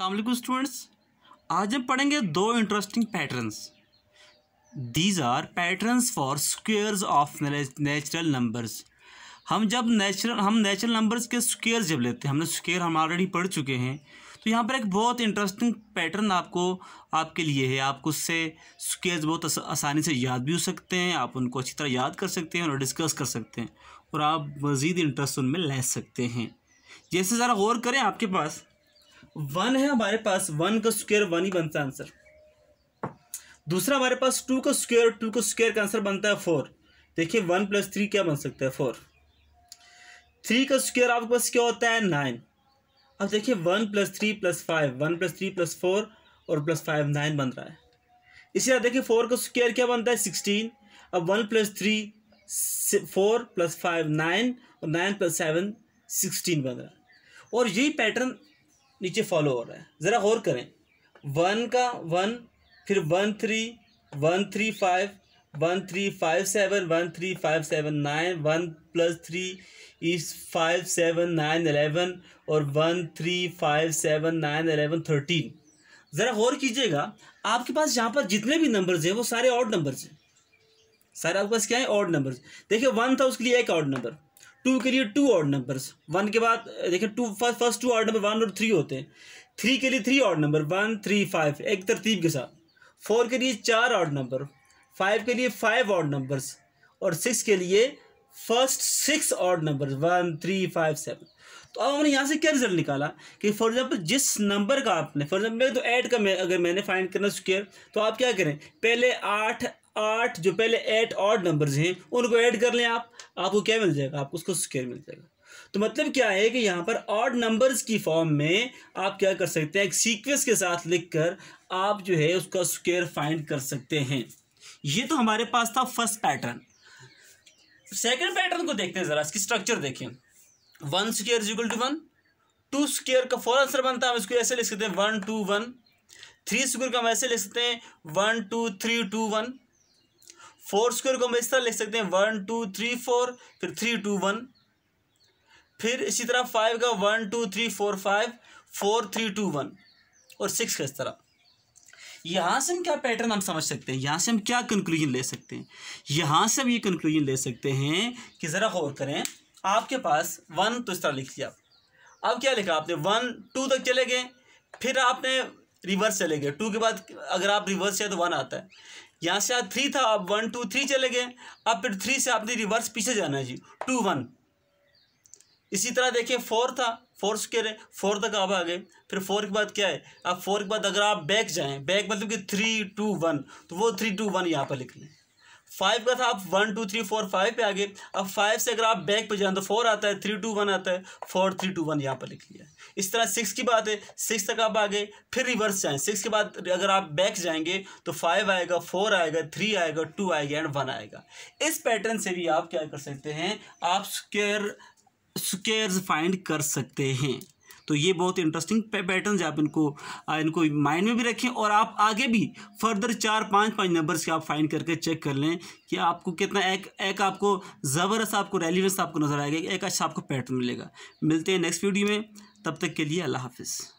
अस्सलाम स्टूडेंट्स आज हम पढ़ेंगे दो interesting patterns these are patterns for squares of natural numbers हम जब नेचुरल हम नेचुरल नंबर्स के स्क्वेयर जब लेते हैं, हमने स्क्वेयर हम ऑलरेडी पढ़ चुके हैं तो यहाँ पर एक बहुत इंटरेस्टिंग पैटर्न आपको, आपके लिए है। आपको उससे स्क्वेयर्स बहुत आसानी से याद भी हो सकते हैं, आप उनको अच्छी तरह याद कर सकते हैं और डिस्कस कर सकते हैं और आप मज़ीद इंटरेस्ट उनमें ले सकते हैं। जैसे ज़रा गौर करें आपके पास वन है हमारे पास, वन का स्क्वेयर वन ही बनता है आंसर दूसरा हमारे पास टू का स्क्वेयर टू का स्क्वेयर का आंसर बनता है फोर देखिए वन प्लस थ्री क्या बन सकता है? फोर थ्री का स्क्वेयर आपके पास क्या होता है? नाइन अब देखिए one plus three plus five one plus three plus four और प्लस फाइव नाइन बन रहा है. इसी तरह देखिए फोर का स्क्वेयर क्या बनता है? सिक्सटीन अब one plus three four plus five nine और नाइन प्लस सेवन सिक्सटीन बन रहा है. और यही पैटर्न नीचे फॉलो हो रहा है। ज़रा गौर करें। वन का वन फिर one three one three five one three five seven one three five seven nine one plus three is five seven nine eleven और one three five seven nine eleven thirteen ज़रा गौर कीजिएगा, आपके पास यहाँ पर जितने भी नंबर्स हैं, वो सारे ऑड नंबर्स हैं। सारे आपके पास क्या है? ऑड नंबर्स देखिए वन था उसके लिए एक ऑड नंबर टू के लिए टू ऑड नंबर्स वन के बाद, देखिए two first first two odd number one और थ्री होते हैं। थ्री के लिए three odd number one three five एक तरतीब के साथ। फोर के लिए चार ऑड नंबर फाइव के लिए फाइव ऑड नंबर्स और सिक्स के लिए first six odd number one three five seven तो अब हमने यहाँ से क्या रिज़ल्ट निकाला कि फॉर एग्ज़ाम्पल जिस नंबर का आपने फॉर एग्ज़ाम्पल तो ऐड का मैं, अगर मैंने फाइंड करना स्क्वेयर तो आप क्या करें? पहले आठ आठ, जो पहले एट ऑड नंबर्स हैं, उनको ऐड कर लें आप। आपको क्या मिल जाएगा? आपको उसको स्क्वेयर मिल जाएगा। तो मतलब क्या है कि यहाँ पर ऑड नंबर्स की फॉर्म में आप क्या कर सकते हैं? एक सीक्वेंस के साथ लिखकर आप जो है उसका स्क्वेयर फाइंड कर सकते हैं। ये तो हमारे पास था फ़र्स्ट पैटर्न सेकंड पैटर्न को देखते हैं ज़रा, इसकी स्ट्रक्चर देखें। One square equal to one two square का फोर आंसर बनता है, हम इसको ऐसे लिख सकते हैं one two one three square का हम ऐसे लिख सकते हैं one two three two one four square को हम इस तरह लिख सकते हैं, वन, टू, थ्री, फोर, फिर थ्री, टू, वन। फिर इसी तरह फाइव का one, two, three, four, five, four, three, two, one, और सिक्स का इस तरह। यहाँ से हम क्या पैटर्न हम समझ सकते हैं? यहाँ से हम क्या कंक्लूजन ले सकते हैं? यहाँ से हम ये कंक्लूजन ले सकते हैं कि ज़रा गौर करें, आपके पास वन तो इस तरह लिख लिया अब क्या लिखा आपने? वन, टू तक चले गए। फिर आपने रिवर्स चले गए। टू के बाद अगर आप रिवर्स जाए तो वन आता है। यहाँ से आप थ्री था, अब वन टू थ्री चले गए। अब फिर थ्री से आपने रिवर्स पीछे जाना है जी। टू वन इसी तरह देखिए फोर था फोर स्केयर फोर तक आप आ गए। फिर फोर के बाद क्या है? अब फोर के बाद अगर आप बैक जाएँ बैक मतलब कि थ्री टू वन तो वो थ्री टू वन यहाँ पर लिख लें। फाइव का था आप one two three four five पे आ गए। अब फाइव से अगर आप बैक पे जाएँ तो फोर आता है थ्री टू वन आता है। फोर थ्री टू वन यहाँ पर लिख लिया इस तरह सिक्स की बात है। सिक्स तक आप आ गए, फिर रिवर्स जाएँ। सिक्स के बाद अगर आप बैक जाएँगे तो फाइव आएगा फोर आएगा थ्री आएगा टू आएगा एंड वन आएगा। इस पैटर्न से भी आप क्या कर सकते हैं? आप स्क्वेयर स्केयर्स फाइंड कर सकते हैं। तो ये बहुत इंटरेस्टिंग पैटर्न आप इनको इनको माइंड में भी रखें और आप आगे भी फर्दर चार, पाँच पाँच नंबर्स के आप फाइंड करके चेक कर लें कि आपको कितना, एक एक आपको ज़बरदस्त आपको रेलिवेंस आपको नज़र आएगा, एक अच्छा आपको पैटर्न मिलेगा। मिलते हैं नेक्स्ट वीडियो में, तब तक के लिए अल्लाह हाफिज़।